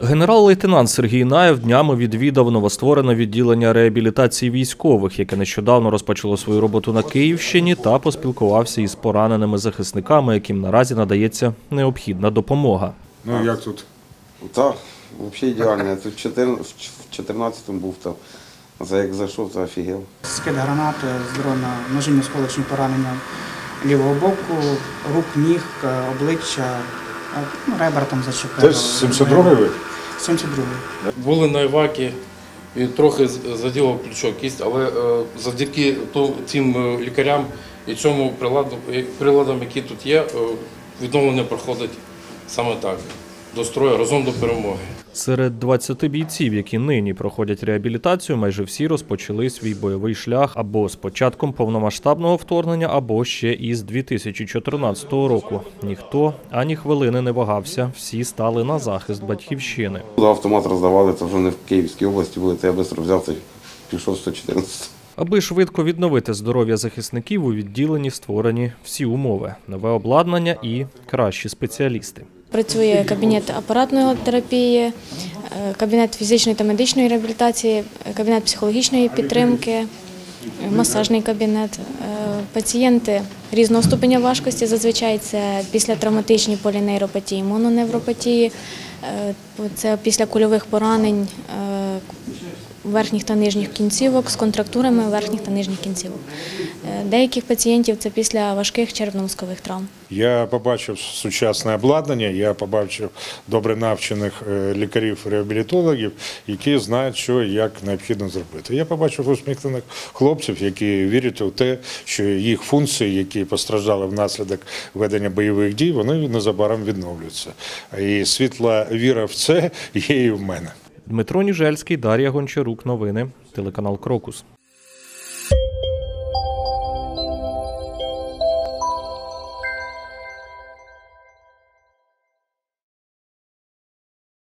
Генерал-лейтенант Сергій Наєв днями відвідав новостворене відділення реабілітації військових, яке нещодавно розпочало свою роботу на Київщині, та поспілкувався із пораненими захисниками, яким наразі надається необхідна допомога. Ну як тут? Так, взагалі ідеально. Я тут 14 в 14-му був там. За як зайшов, то офігел. Скид гранати з дрона, ножинно осколочні поранення лівого боку, рук, ніг, е, обличчя, ну, ребра там зачепили. Це 72-й ви? 72-й. Були на Івакі, і трохи з- заділо плечо кість, але е, завдяки ту- цим е, лікарям і цьому приладу, приладам, які тут є, е, відновлення проходить саме так. До строю разом до перемоги. Серед 20 бійців, які нині проходять реабілітацію, майже всі розпочали свій бойовий шлях або з початком повномасштабного вторгнення, або ще із 2014 року. Ніхто ані хвилини не вагався, всі стали на захист батьківщини. Автомат роздавали, то вже не в Київській області були, то я швидко взяв та й пішов 114. Аби швидко відновити здоров'я захисників, у відділенні створені всі умови: нове обладнання і кращі спеціалісти. Працює кабінет апаратної терапії, е, кабінет фізичної та медичної реабілітації, кабінет психологічної підтримки, масажний кабінет. Е, Пацієнти різного ступеня важкості, зазвичай це післятравматичні полінейропатії, мононевропатії, е, це після кульових поранень верхніх та нижніх кінцівок з контрактурами верхніх та нижніх кінцівок. Е, Деяких пацієнтів це після важких черепно-мозкових травм. Я побачив сучасне обладнання, я побачив добре навчених е, лікарів-реабілітологів, які знають, що як необхідно зробити. Я побачив усміхнених хлопців, які вірять у те, що їх функції, які постраждали внаслідок ведення бойових дій, вони незабаром відновлюються. І світла віра в це є і в мене. Дмитро Ніжельський, Дар'я Гончарук. Новини. Телеканал Крокус.